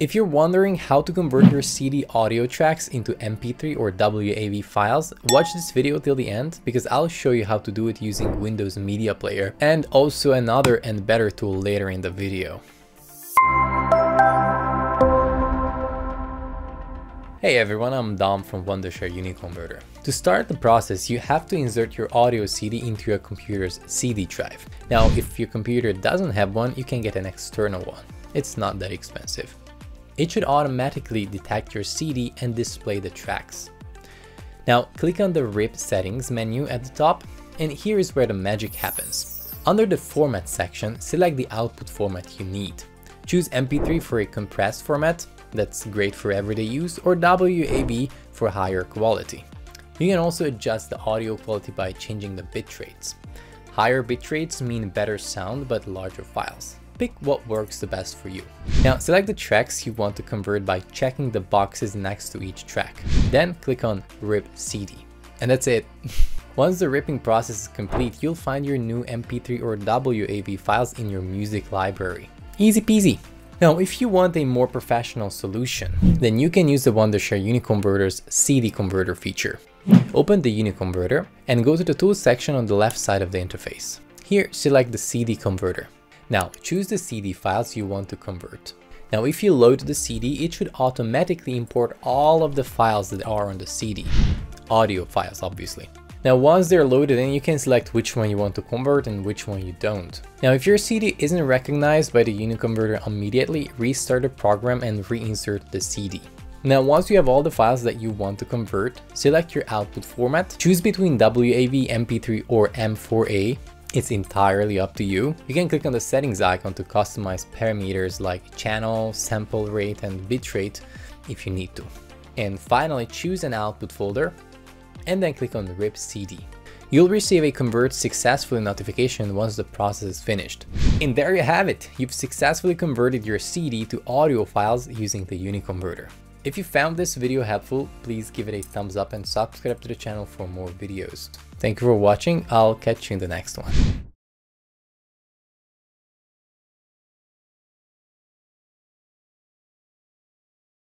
If you're wondering how to convert your CD audio tracks into MP3 or WAV files, watch this video till the end because I'll show you how to do it using Windows Media Player and also another and better tool later in the video. Hey everyone, I'm Dom from Wondershare Uniconverter. To start the process, you have to insert your audio CD into your computer's CD drive. Now, if your computer doesn't have one, you can get an external one. It's not that expensive. It should automatically detect your CD and display the tracks. Now, click on the RIP settings menu at the top, and here is where the magic happens. Under the format section, select the output format you need. Choose MP3 for a compressed format, that's great for everyday use, or WAV for higher quality. You can also adjust the audio quality by changing the bit rates. Higher bit rates mean better sound but larger files. Pick what works the best for you. Now select the tracks you want to convert by checking the boxes next to each track. Then click on RIP CD. And that's it. Once the ripping process is complete, you'll find your new MP3 or WAV files in your music library. Easy peasy. Now, if you want a more professional solution, then you can use the Wondershare Uniconverter's CD converter feature. Open the Uniconverter and go to the Tools section on the left side of the interface. Here, select the CD converter. Now, choose the CD files you want to convert. Now, if you load the CD, it should automatically import all of the files that are on the CD. Audio files, obviously. Now once they're loaded in, you can select which one you want to convert and which one you don't. Now if your CD isn't recognized by the Uniconverter immediately, restart the program and reinsert the CD. Now once you have all the files that you want to convert, select your output format, choose between WAV, MP3 or M4A, it's entirely up to you. You can click on the settings icon to customize parameters like channel, sample rate and bitrate if you need to. And finally choose an output folder and then click on RIP CD. You'll receive a convert successfully notification once the process is finished. And there you have it, you've successfully converted your CD to audio files using the Uniconverter. If you found this video helpful, please give it a thumbs up and subscribe to the channel for more videos. Thank you for watching, I'll catch you in the next one.